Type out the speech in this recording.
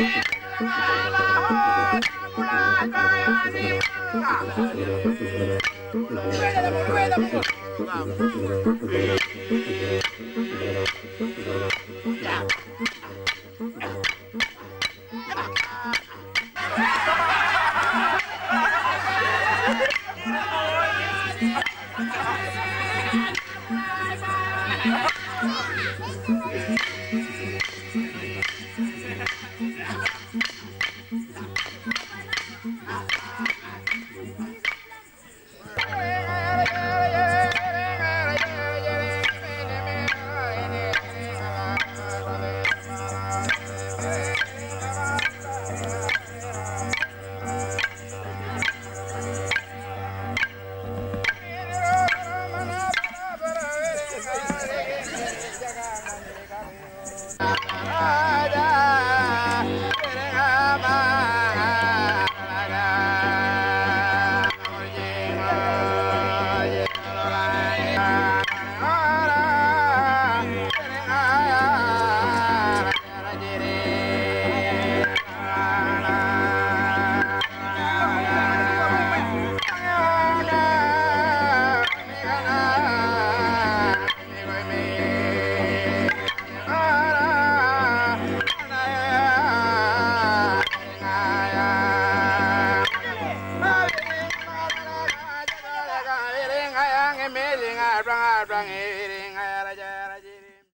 Yeah. emelinga abanga abanga